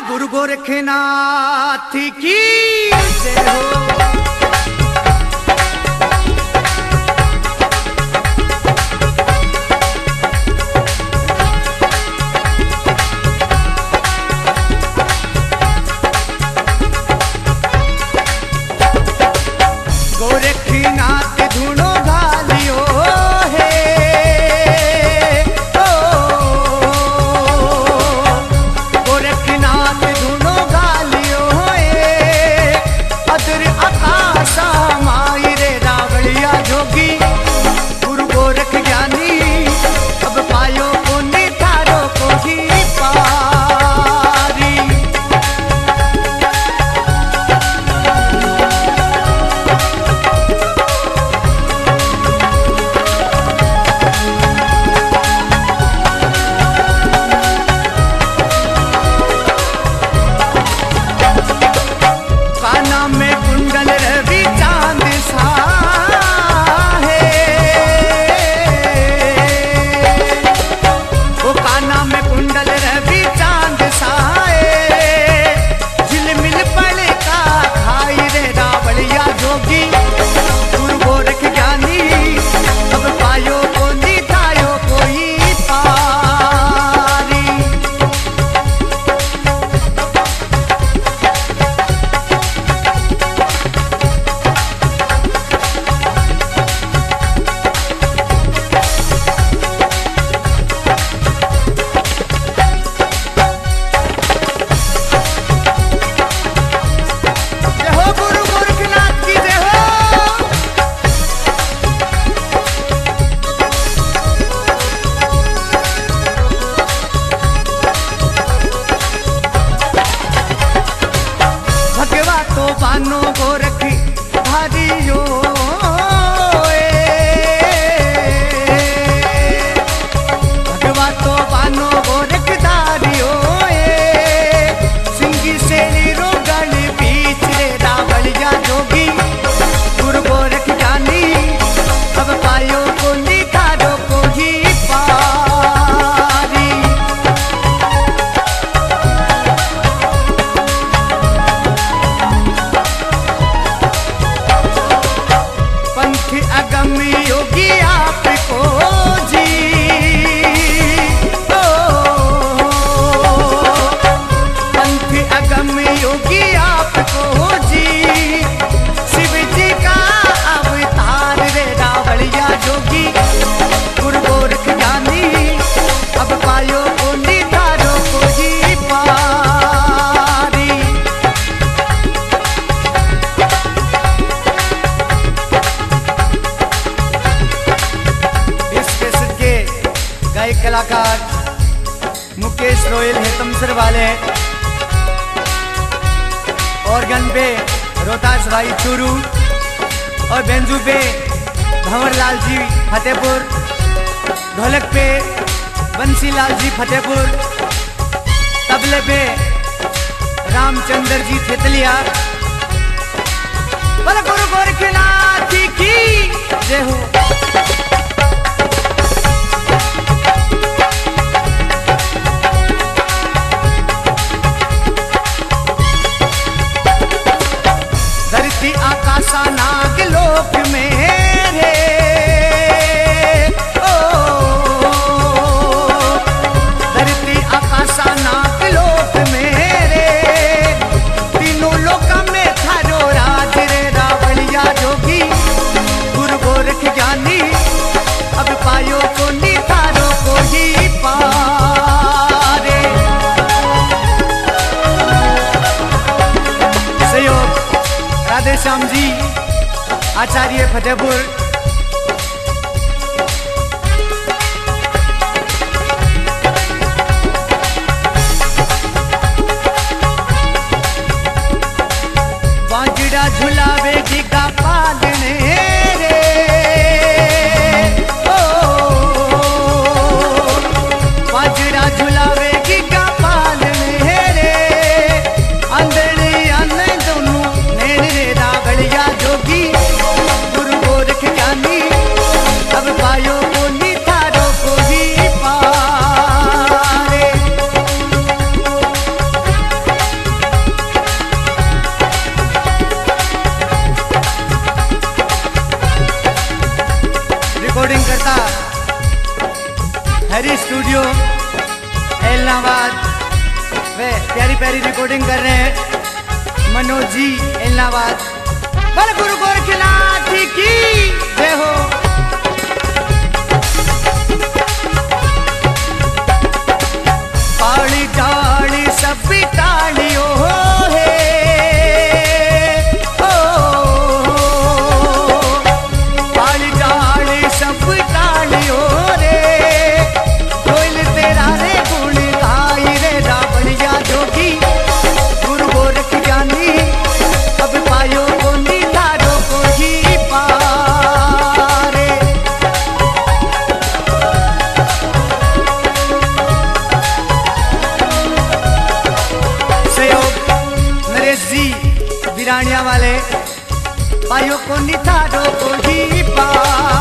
गुरु गोरखनाथ की जय हो। No por ऑर्गन पे रोहतास भाई चूरू और बेंजू पे भंवरलाल जी फतेहपुर, ढोलक पे बंसी लाल जी फतेहपुर, तबले पे रामचंद्र जी थेतलिया। बल गुरु गोरखनाथ की जय हो। सहयोग। राधे श्याम जी आचार्य फतेहपुर। बाजड़ा झुलावेगी का पालने रे। ओ बाजड़ा झुलावे हरी स्टूडियो, एलनाबाद, वे प्यारी प्यारी रिकॉर्डिंग कर रहे हैं। मनोज जी, एलनाबाद। पर गुरु गोरखनाथ की जय हो। बिरानिया वाले भाइयों को निधारो को ही पारे